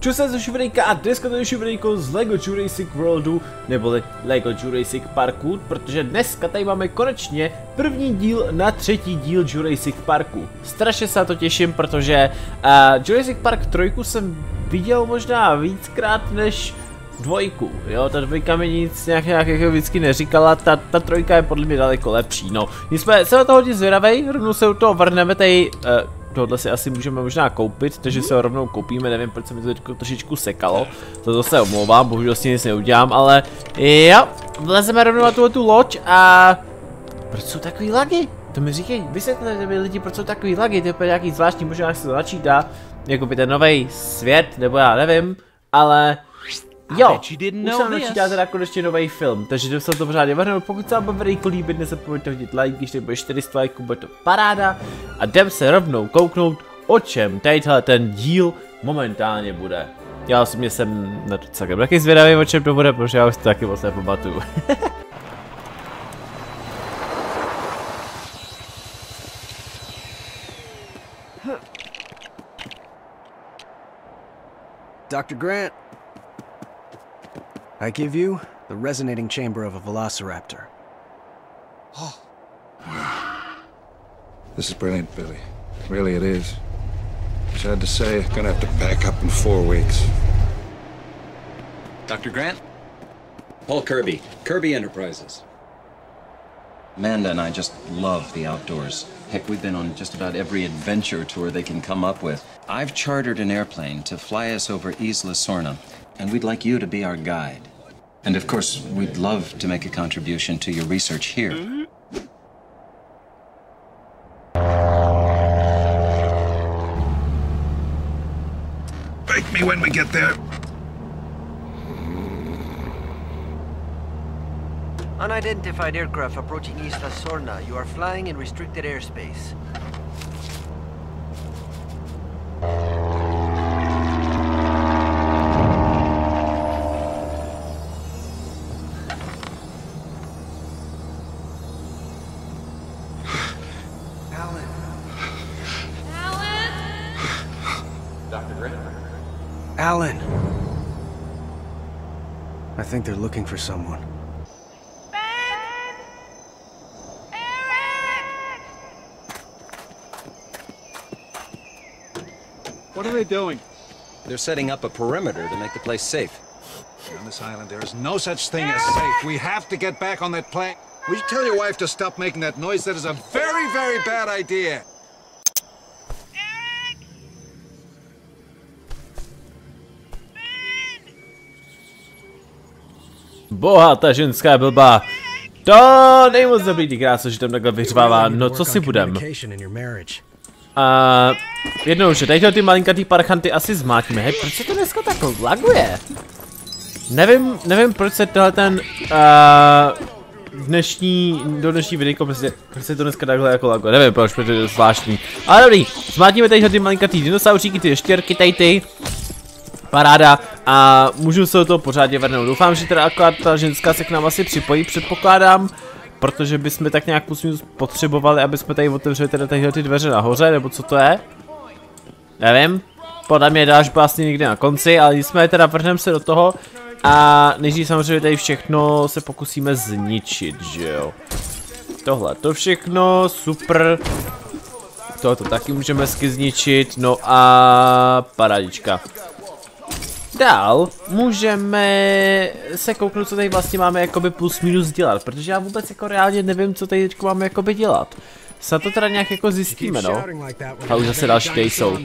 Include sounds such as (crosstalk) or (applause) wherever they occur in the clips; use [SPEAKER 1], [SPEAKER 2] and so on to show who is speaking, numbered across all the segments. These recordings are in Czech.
[SPEAKER 1] Čus se z Šubrejka a dneska to je Šubrejko z LEGO Jurassic Worldu, nebo LEGO Jurassic Parku, protože dneska tady máme konečně první díl na třetí díl Jurassic Parku. Strašně se na to těším, protože uh, Jurassic Park 3 jsem viděl možná víckrát než dvojku, jo, ta dvojka mi nic nějak, nějak jako vždycky neříkala, ta, ta trojka je podle mě daleko lepší, no. jsme se na to hodně zvědavej, rovnou se u toho vrhneme tady, uh, tohle si asi můžeme možná koupit, takže se ho rovnou koupíme, nevím proč se mi to teď trošičku sekalo, to zase omlouvám, bohužel si nic neudělám, ale jo, vlezeme rovnou na tuhle tu loď a... Proč jsou takový lagy? To mi říkej, vysvětlete mi lidi, proč jsou takový lagy, to je nějaký zvláštní, možná se to načítá, jako by ten nový svět, nebo já nevím, ale Jo, už se načítá teda konečně nový film, takže se to pořádně vrhnout. Pokud se vám bude videjko líbit, nezapomeňte hodit like, když to bude 400 lajků, bude to paráda. A jdem se rovnou kouknout, o čem tadyhle ten díl momentálně bude. Já osobně jsem na to celkem taky zvědavý, o čem to bude, protože já už to taky moc nepamatuju. (laughs)
[SPEAKER 2] Dr. Grant, I give you the resonating chamber of a velociraptor.
[SPEAKER 3] Oh. (sighs) This is brilliant, Billy. Really it is. Sad to say, gonna have to pack up in four weeks.
[SPEAKER 4] Dr. Grant? Paul Kirby, Kirby Enterprises. Amanda and I just love the outdoors. Heck, we've been on just about every adventure tour they can come up with. I've chartered an airplane to fly us over Isla Sorna, and we'd like you to be our guide. And of course, we'd love to make a contribution to your research here.
[SPEAKER 3] Bake me when we get there.
[SPEAKER 5] Unidentified aircraft approaching Isla Sorna. You are flying in restricted airspace.
[SPEAKER 2] Alan! I think they're looking for someone.
[SPEAKER 6] What are they doing?
[SPEAKER 4] They're setting up a perimeter to make the place safe.
[SPEAKER 3] On this island, there is no such thing as safe. We have to get back on that plane. Will you tell your wife to stop making that noise? That is a very, very bad idea.
[SPEAKER 1] Boha, ta ženská blbá. To není moc dobrý krása, že tam takhle vyřvává. No co si budem? A jednou, že tady ty malinkatý parchanty asi zmátíme. Hej, proč se to dneska tak laguje? Nevím, nevím proč se tenhle ten uh, dnešní, do dnešní videjko prostě, proč se to dneska takhle jako laguje. Nevím proč, protože to je zvláštní. Ale dobrý, zmátíme tady ty malinkatý dinosauříky, ty ještěrky tady ty. Paráda a můžu se do toho pořádně vrnout. Doufám, že teda akorát ta ženská se k nám asi připojí, předpokládám. Protože bychom tak nějak potřebovali, aby jsme tady otevřeli teda tyhle ty dveře nahoře, nebo co to je? Nevím. Podle mě dáš vlastně někde na konci, ale jsme teda vrhneme se do toho. A nejdřív samozřejmě tady všechno se pokusíme zničit, že jo. Tohle to všechno, super. Tohle to taky můžeme zničit, no a paradička dál můžeme se kouknout, co tady vlastně máme jakoby plus minus dělat, protože já vůbec jako reálně nevím, co tady teď máme jakoby dělat. Se to teda nějak jako zjistíme, no. A už zase další tady jsou.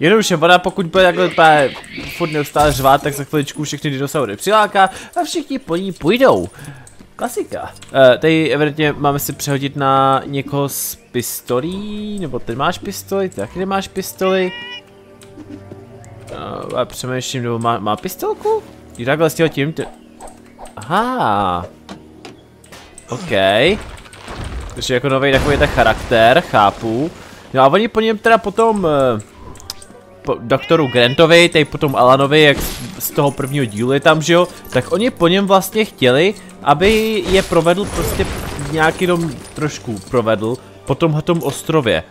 [SPEAKER 1] Jenomže voda, pokud bude takhle úplně furt neustále řvát, tak za chviličku všechny dinosaury přiláká a všichni po ní půjdou. Klasika. Uh, tady evidentně máme si přehodit na někoho s pistolí, nebo ty máš pistoli, ty taky nemáš pistoli. Uh, přemýšlím, nebo má, má pistolku? I takhle s tím. Aha. OK. Takže jako nový takový ten charakter, chápu. No a oni po něm teda potom... Uh, po doktoru Grantovi, tady potom Alanovi, jak z toho prvního dílu je tam, že jo, tak oni po něm vlastně chtěli, aby je provedl prostě nějaký dom trošku provedl po tomhle tom ostrově.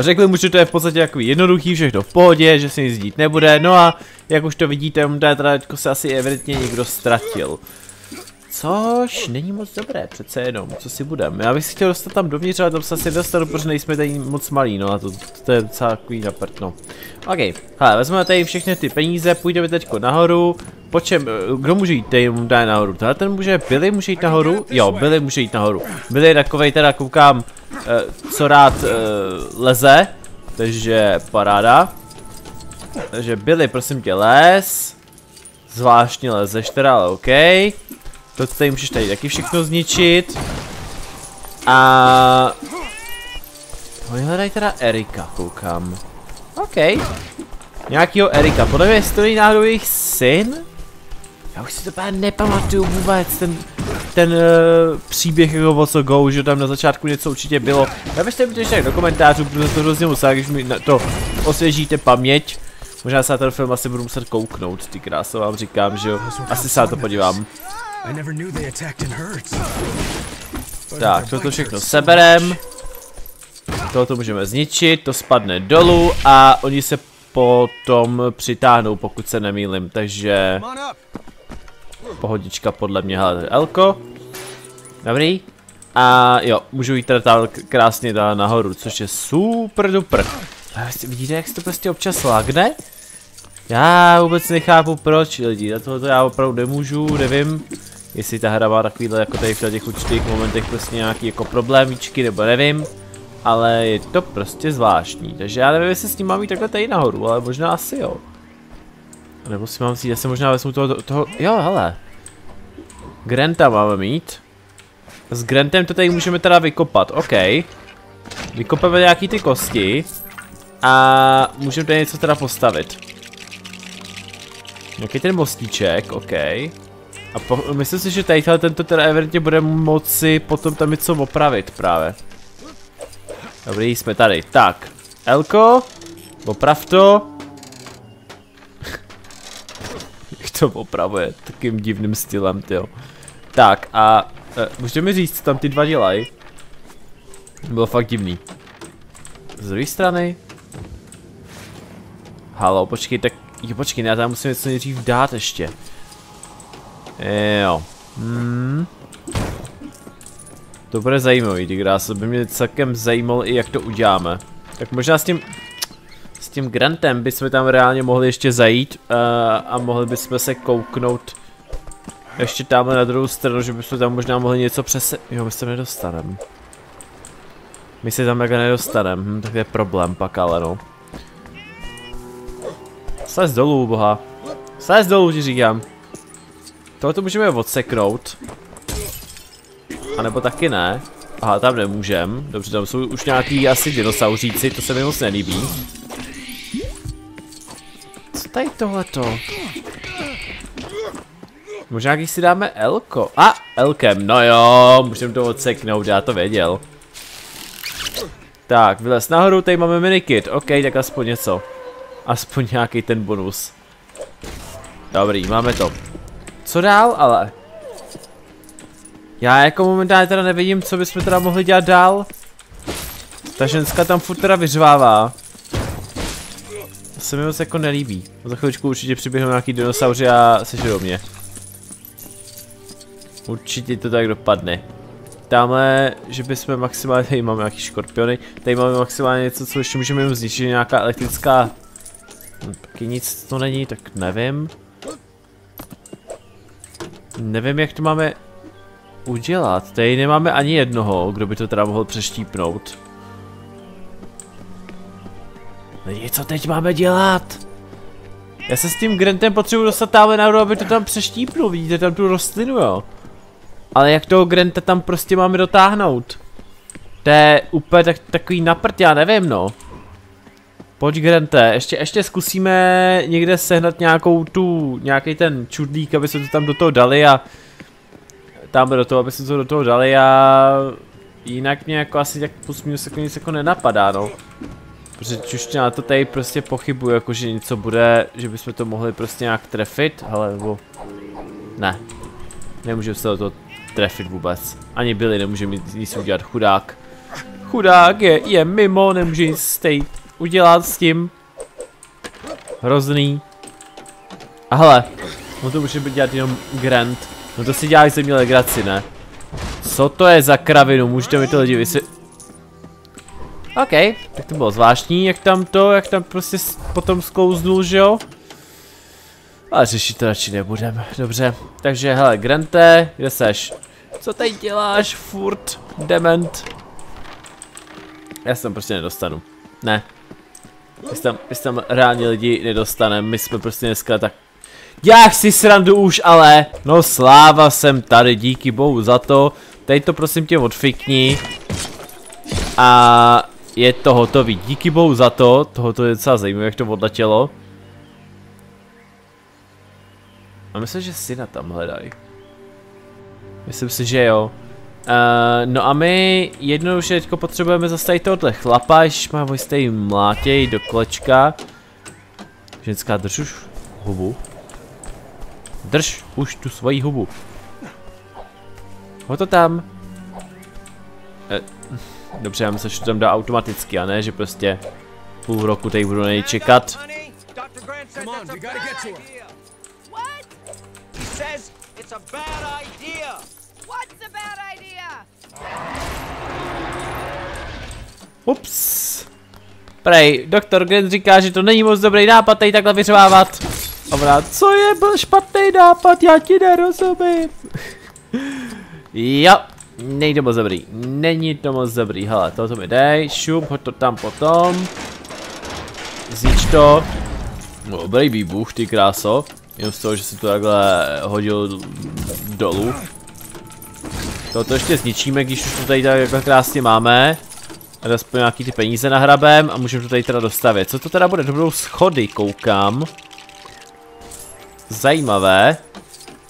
[SPEAKER 1] Řekli mu, že to je v podstatě takový jednoduchý, všechno v pohodě, že se nic dít nebude, no a jak už to vidíte, mu teda se asi evidentně někdo ztratil. Což není moc dobré, přece jenom, co si budem. Já bych si chtěl dostat tam dovnitř, ale tam se asi dostanu, protože nejsme tady moc malí, no a to, to je docela takový naprt, no. OK, hele, vezmeme tady všechny ty peníze, půjdeme teďko nahoru, po čem, kdo může jít tady dá nahoru? Tohle ten může, Billy může jít nahoru? Jo, Billy může jít nahoru. Billy je takovej teda koukám, eh, co rád eh, leze, takže paráda. Takže Billy, prosím tě, les. Zvláštně lezeš teda, ale OK. To tady můžeš tady taky všechno zničit. A... Oni hledají teda Erika, koukám. OK. Nějakýho Erika, podle mě stojí náhodou jejich syn? Já už si to právě nepamatuju vůbec, ten, ten uh, příběh jako o co go, že tam na začátku něco určitě bylo. Napište mi to ještě do komentářů, protože to hrozně musí, když mi to osvěžíte paměť. Možná se na ten film asi budu muset kouknout, ty kráso vám říkám, že jo. Asi se na to podívám. Tak, toto všechno seberem. Tohoto můžeme zničit, to spadne dolů a oni se potom přitáhnou, pokud se nemýlim, takže... Pohodička podle mě, hele, Elko. Dobrý. A jo, můžu jít teda krásně dál nahoru, což je super duper. Vidíte, jak se to prostě občas lágne? Já vůbec nechápu proč lidi, na tohoto já opravdu nemůžu, nevím. Jestli ta hra má takovýhle jako tady v těch určitých momentech prostě nějaký jako problémičky, nebo nevím. Ale je to prostě zvláštní, takže já nevím, jestli s tím mám jít takhle tady nahoru, ale možná asi jo. Nebo si mám vzít, já se možná vezmu toho, toho, jo hele. Granta máme mít. S Grantem to tady můžeme teda vykopat, OK. Vykopeme nějaký ty kosti. A můžeme tady něco teda postavit. Nějaký ten mostíček, OK. A po, myslím si, že tady tento teda evidentně bude moci potom tam něco opravit právě. Dobrý, jsme tady. Tak, Elko, oprav to. (laughs) Jak to opravuje, takým divným stylem, jo. Tak a e, můžete mi říct, co tam ty dva dělají? Bylo fakt divný. Z druhé strany. Halo, počkej, tak, jo, počkej, já tam musím něco nejdřív dát ještě. Jo. Hmm. To bude zajímavý, ty krásy, by mě celkem zajímalo i jak to uděláme. Tak možná s tím, s tím Grantem bychom tam reálně mohli ještě zajít uh, a mohli bychom se kouknout ještě tamhle na druhou stranu, že bychom tam možná mohli něco přese... Jo, my se nedostaneme. My se tam jako nedostaneme, hm, tak je problém pak ale no. Slez dolů, boha. Slez dolů, ti říkám. Tohle to můžeme odseknout. A nebo taky ne. Aha, tam nemůžem. Dobře, tam jsou už nějaký asi dinosauříci, to se mi moc nelíbí. Co tady tohleto? Možná když si dáme Elko. A, Elkem, no jo, můžeme to odseknout, já to věděl. Tak, vylez nahoru, tady máme minikit, ok, tak aspoň něco. Aspoň nějaký ten bonus. Dobrý, máme to. Co dál, ale? Já jako momentálně teda nevidím, co bychom teda mohli dělat dál. Ta ženská tam furt teda vyřvává. To se mi moc jako nelíbí. Za chvíličku určitě přiběhnou nějaký dinosauři a sežerou mě. Určitě to tak dopadne. Tamhle, že bychom maximálně, tady máme nějaký škorpiony, tady máme maximálně něco, co ještě můžeme jim zničit, nějaká elektrická... Hm, taky nic to není, tak nevím. Nevím, jak to máme udělat. Tady nemáme ani jednoho, kdo by to teda mohl přeštípnout. No co teď máme dělat? Já se s tím Grantem potřebuji dostat tamhle nahoru, aby to tam přeštípnul. Vidíte tam tu rostlinu, jo? Ale jak toho Granta tam prostě máme dotáhnout? To je úplně tak, takový naprt, já nevím, no. Pojď Grante, ještě, ještě zkusíme někde sehnat nějakou tu, nějaký ten čudlík, aby se to tam do toho dali a tam do toho, aby se to do toho dali a jinak mě jako asi tak plus minus jako nic jako nenapadá, no. Protože už na to tady prostě pochybuju, jako že něco bude, že bychom to mohli prostě nějak trefit, ale nebo... Ne. Nemůžeme se do toho trefit vůbec. Ani byli, nemůže nic udělat, chudák. Chudák je, je mimo, nemůže nic stejt udělat s tím. Hrozný. A hele, no to může být dělat jenom Grant. No to si děláš ze mě legraci, ne? Co to je za kravinu, můžete mi to lidi vysvětlit? OK, tak to bylo zvláštní, jak tam to, jak tam prostě potom sklouznul, že jo? Ale řešit to radši nebudem, dobře. Takže hele, Grante, kde seš? Co tady děláš furt, dement? Já se tam prostě nedostanu. Ne. My tam, my tam reálně lidi nedostaneme, my jsme prostě dneska tak... Já si srandu už, ale... No sláva jsem tady, díky bohu za to. Teď to prosím tě odfikni. A je to hotový. Díky bohu za to. Tohoto je docela zajímavé, jak to odletělo. A myslím, že syna tam hledají. Myslím si, že jo. Uh, no a my jednoduše teďko potřebujeme zastavit tohle chlapa, když má vojstej mlátěj do kolečka. Ženská, drž už hubu. Drž už tu svoji hubu. Ho to tam. Eh, dobře, já myslím, že to tam dá automaticky, a ne, že prostě půl roku tady budu něj čekat.
[SPEAKER 5] Says it's a bad idea.
[SPEAKER 7] What's a bad idea?
[SPEAKER 1] Ups. Prej, doktor Grant říká, že to není moc dobrý nápad tady takhle vyřvávat. Dobrá, co je byl špatný nápad, já ti nerozumím. jo, nejde moc dobrý, není to moc dobrý, hele, to mi dej, šup, hoď to tam potom. Znič to. No, dobrý výbuch, ty kráso. Jenom z toho, že si to takhle hodil dolů. Toto ještě zničíme, když už to tady takhle krásně máme. A aspoň nějaký ty peníze nahrabem a můžeme to tady teda dostavit. Co to teda bude? To budou schody, koukám. Zajímavé.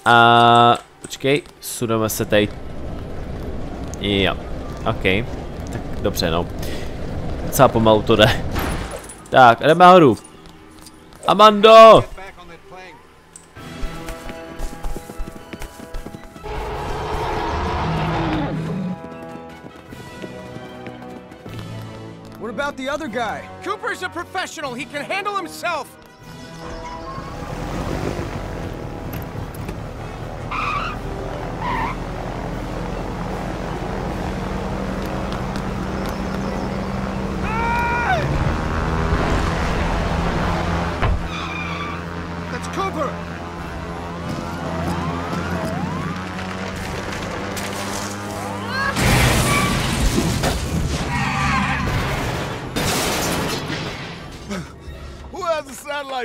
[SPEAKER 1] A počkej, suneme se tady. Jo, ok. Tak dobře no. Docela pomalu to jde. Tak, jdeme nahoru. Amando!
[SPEAKER 2] About the other guy?
[SPEAKER 8] Cooper's a professional. He can handle himself.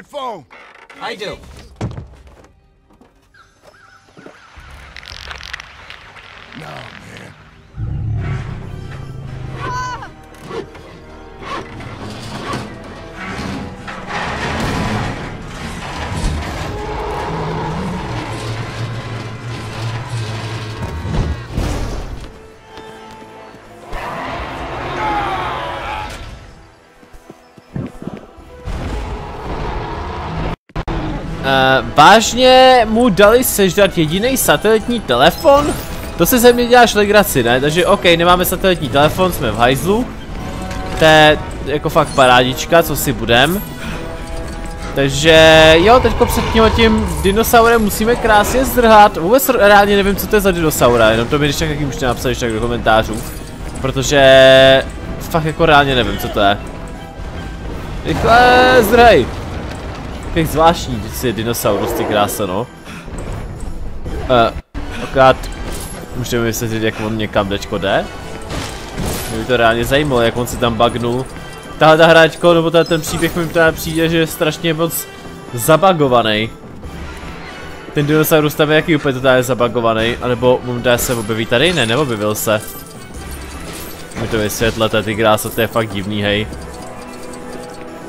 [SPEAKER 8] Phone?
[SPEAKER 5] I do.
[SPEAKER 1] Uh, vážně mu dali sežrat jediný satelitní telefon? To se ze mě děláš legraci, ne? Takže OK, nemáme satelitní telefon, jsme v hajzlu. To je jako fakt parádička, co si budem. Takže jo, teďko před tím dinosaurem musíme krásně zdrhat. Vůbec reálně nevím, co to je za dinosaura, jenom to mi když tak taky můžete napsat tak do komentářů. Protože fakt jako reálně nevím, co to je. Rychle zdrhej! Jak zvláštní když je dinosaurus, ty krása, no. Uh, akorát můžeme vysvětlit, jak on někam dečko jde. Mě by to reálně zajímalo, jak on si tam bagnul. Tahle ta hráčko, nebo tady ten příběh mi teda přijde, že je strašně moc zabagovaný. Ten dinosaurus tam je jaký úplně totálně zabagovaný, anebo momentálně se objeví tady? Ne, neobjevil se. Mi to vysvětlete, ty krása, to je fakt divný, hej.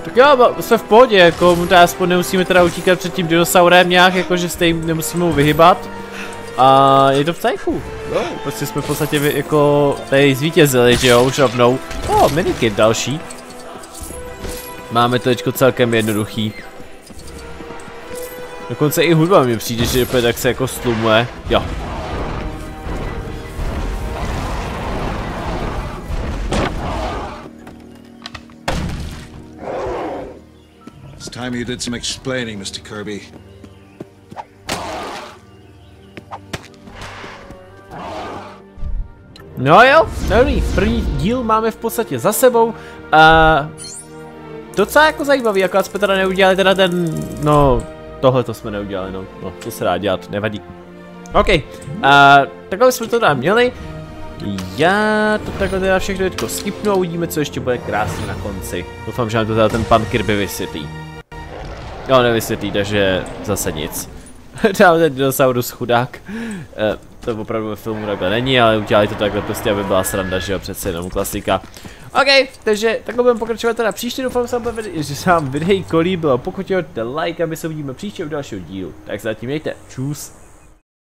[SPEAKER 1] Tak jo, jsme v pohodě, jako mu to aspoň nemusíme teda utíkat před tím dinosaurem nějak, jakože se jim nemusíme mu vyhybat. A je to v cajchu, jo, prostě jsme v podstatě vy, jako tady zvítězili, že jo, už rovnou. O, oh, minikit další. Máme to teďko celkem jednoduchý. Dokonce i hudba mi přijde, že úplně tak se jako stlumuje. Jo,
[SPEAKER 3] time you did some explaining, Mr. Kirby.
[SPEAKER 1] No jo, dobrý, první díl máme v podstatě za sebou. A docela jako zajímavý, akorát jsme teda neudělali teda ten, no, tohle to jsme neudělali, no, no, co se dá dělat, nevadí. OK, uh, takhle jsme to teda měli. Já to takhle teda všechno teďko skipnu a uvidíme, co ještě bude krásně na konci. Doufám, že nám to teda ten pan Kirby vysvětlí. Jo, nevysvětlí, takže zase nic. (laughs) Tam ten dinosaurus chudák. Eh, to opravdu ve filmu takhle není, ale udělali to takhle prostě, aby byla sranda, že jo, přece jenom klasika. OK, takže takhle budeme pokračovat teda příště, doufám, že se vám videíko líbilo, pokud jo, dejte like a my se uvidíme příště u dalšího dílu. Tak se zatím mějte, čus.